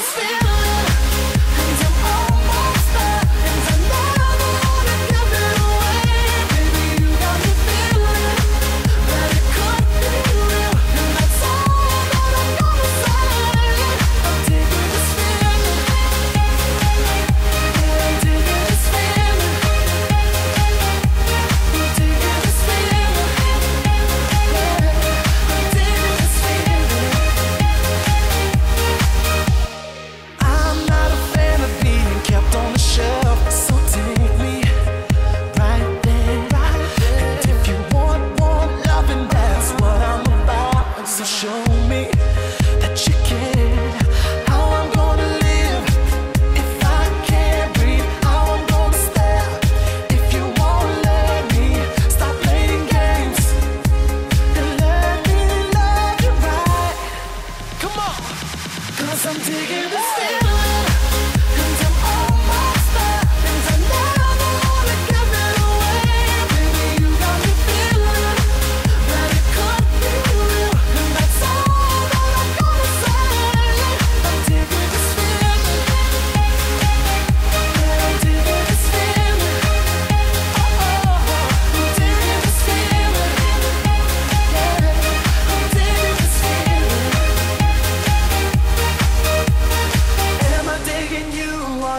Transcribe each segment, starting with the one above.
just feel cause I'm digging the same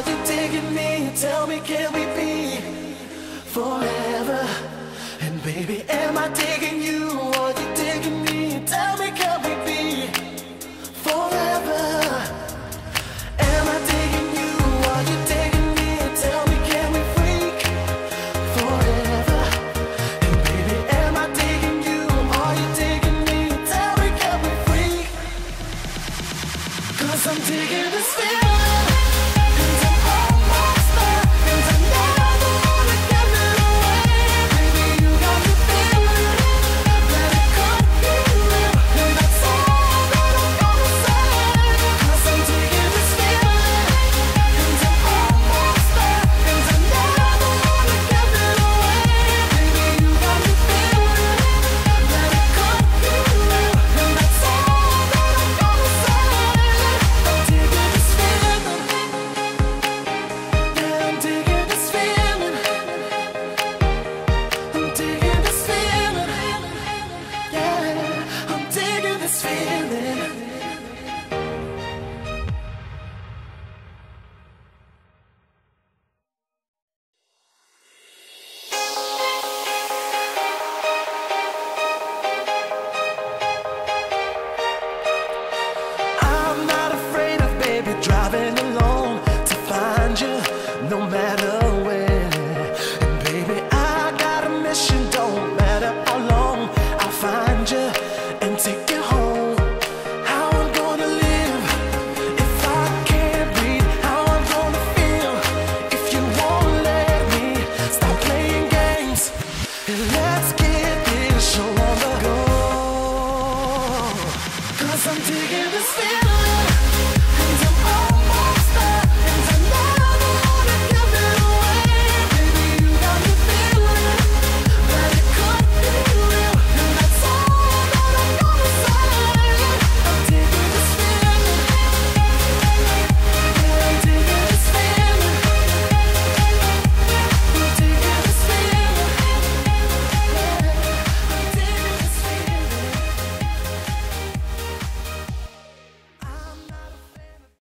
Are you digging me? Tell me, can we be forever? And baby, am I digging you? Are you digging me? Tell me, can we be forever? Am I taking you? Are you taking me? Tell me, can we freak forever? And baby, am I taking you? Are you me? Tell me, can we freak? Cause I'm taking this feeling. This feeling. I'm not afraid of baby driving